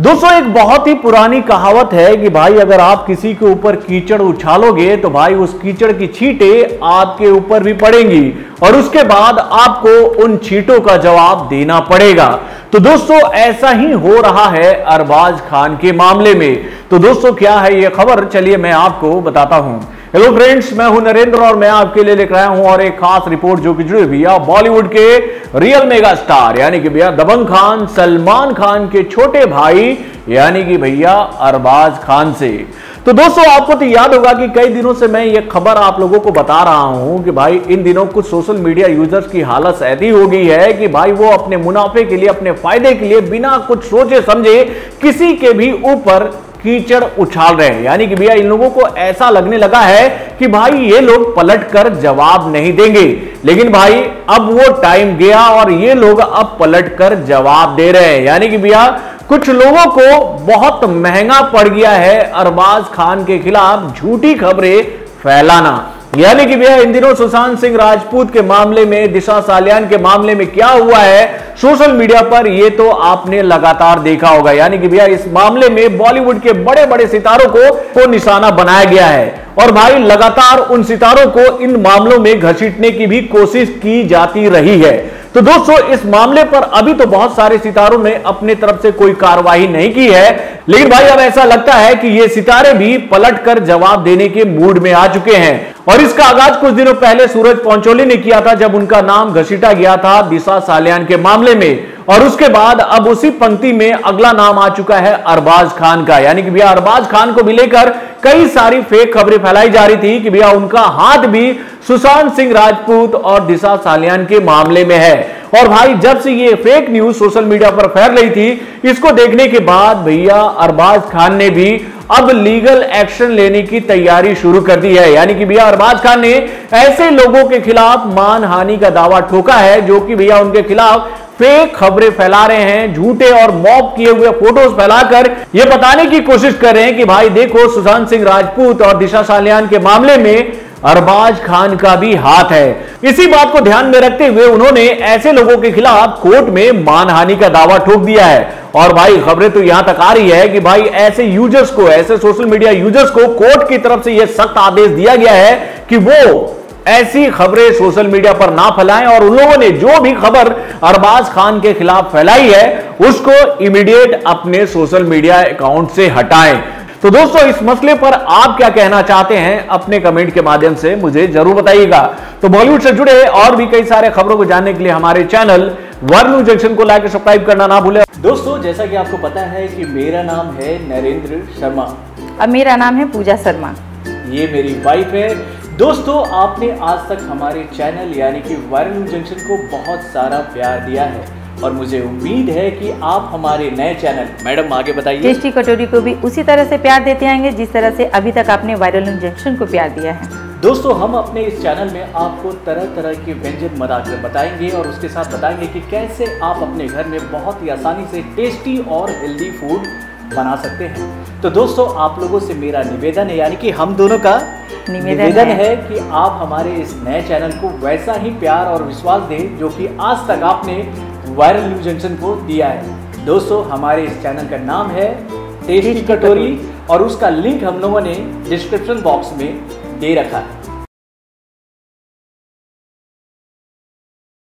दोस्तों, एक बहुत ही पुरानी कहावत है कि भाई, अगर आप किसी के ऊपर कीचड़ उछालोगे तो भाई, उस कीचड़ की छींटे आपके ऊपर भी पड़ेंगी और उसके बाद आपको उन छींटों का जवाब देना पड़ेगा। तो दोस्तों, ऐसा ही हो रहा है अरबाज खान के मामले में। तो दोस्तों, क्या है ये खबर? चलिए मैं आपको बताता हूँ। हेलो फ्रेंड्स मैं हूँ नरेंद्र और मैं आपके लिए लेकर आया हूँ और एक खास रिपोर्ट जो कि जुड़ी हुई है बॉलीवुड के रियल मेगा स्टार यानी कि भैया दबंग खान, सलमान खान के छोटे भाई, यानी कि भैया अरबाज खान से। तो दोस्तों, आपको तो याद होगा कि कई दिनों से मैं ये खबर आप लोगों को बता रहा हूँ कि भाई इन दिनों कुछ सोशल मीडिया यूज़र्स की हालत ऐसी हो गई है कि भाई वो अपने मुनाफे के लिए, अपने फ़ायदे के लिए बिना कुछ सोचे समझे किसी के भी ऊपर कीचड़ उछाल रहे हैं। यानी कि भैया, इन लोगों को ऐसा लगने लगा है कि भाई, ये लोग पलट कर जवाब नहीं देंगे। लेकिन भाई, अब वो टाइम गया और ये लोग अब पलट कर जवाब दे रहे हैं। यानी कि भैया, कुछ लोगों को बहुत महँगा पड़ गया है अरबाज खान के खिलाफ झूठी खबरें फैलाना। यानी कि भैया, इन दिनों सुशांत सिंह राजपूत के मामले में, दिशा सालियान के मामले में क्या हुआ है? सोशल मीडिया पर यह तो आपने लगातार देखा होगा। यानी कि भैया, इस मामले में बॉलीवुड के बड़े बड़े सितारों को को निशाना बनाया गया है। और भाई, लगातार उन सितारों को इन मामलों में घसीटने की भी कोशिश की जाती रही है। तो दोस्तों, इस मामले पर अभी तो बहुत सारे सितारों ने अपने तरफ़ से कोई कार्रवाई नहीं की है। लेकिन भाई, अब ऐसा लगता है कि ये सितारे भी पलट कर जवाब देने के मूड में आ चुके हैं। और इसका आगाज़ कुछ दिनों पहले सूरज पंचोली ने किया था, जब उनका नाम घसीटा गया था दिशा सालियान के मामले में। और उसके बाद अब उसी पंक्ति में अगला नाम आ चुका है अरबाज खान का। यानी कि भैया, अरबाज खान को भी लेकर कई सारी फेक खबरें फैलाई जा रही थी कि भैया, उनका हाथ भी सुशांत सिंह राजपूत और दिशा सालियान के मामले में है। और भाई, जब से ये फेक न्यूज़ सोशल मीडिया पर फैल रही थी, इसको देखने के बाद भैया अरबाज खान ने भी अब लीगल एक्शन लेने की तैयारी शुरू कर दी है। यानी कि भैया अरबाज खान ने ऐसे लोगों के खिलाफ मानहानि का दावा ठोका है, जो कि भैया उनके खिलाफ फेक खबरें फैला रहे हैं, झूठे और मॉब किए हुए फ़ोटोज़ फैलाकर। यह बताने की कोशिश कर रहे हैं कि भाई, देखो सुशांत सिंह राजपूत और दिशा सालियान के मामले में अरबाज खान का भी हाथ है। इसी बात को ध्यान में रखते हुए उन्होंने ऐसे लोगों के खिलाफ कोर्ट में मानहानि का दावा ठोक दिया है। और भाई, खबरें तो यहाँ तक आ रही है कि भाई, ऐसे यूज़र्स को, ऐसे सोशल मीडिया यूज़र्स को कोर्ट की तरफ़ से यह सख्त आदेश दिया गया है कि वो ऐसी खबरें सोशल मीडिया पर ना फैलाएँ और उन लोगों ने जो भी खबर अरबाज खान के खिलाफ फैलाई है, उसको इमीडिएट अपने सोशल मीडिया अकाउंट से हटाएँ। तो दोस्तों इस मसले पर आप क्या कहना चाहते हैं अपने कमेंट के माध्यम से मुझे ज़रूर बताइएगा। तो बॉलीवुड से जुड़े और भी कई सारे खबरों को जानने के लिए हमारे चैनल वर्ल्ड जंक्शन को लाइक सब्सक्राइब करना ना भूले। दोस्तों जैसा कि आपको पता है कि मेरा नाम है नरेंद्र शर्मा। और मेरा नाम है पूजा शर्मा। ये मेरी वाइफ है। दोस्तों आपने आज तक हमारे चैनल यानी कि वायरल जंक्शन को बहुत सारा प्यार दिया है। और मुझे उम्मीद है कि आप हमारे नए चैनल मैडम आगे बताइए। टेस्टी कटोरी को भी उसी तरह से प्यार देते आएँगे जिस तरह से अभी तक आपने वायरल इंजेक्शन को प्यार दिया है। दोस्तों हम अपने इस चैनल में आपको तरह तरह के व्यंजन बनाकर बताएँगे और उसके साथ बताएँगे कि कैसे आप अपने घर में बहुत ही आसानी से टेस्टी और हेल्दी फ़ूड बना सकते हैं। तो दोस्तों आप लोगों से मेरा निवेदन है यानी कि हम दोनों का निवेदन, निवेदन है।, है कि आप हमारे इस नए चैनल को वैसा ही प्यार और विश्वास दें जो कि आज तक आपने वायरल न्यूज़ जंक्शन को दिया है। दोस्तों हमारे इस चैनल का नाम है टेस्टी कटोरी और उसका लिंक हम लोगों ने डिस्क्रिप्शन बॉक्स में दे रखा है।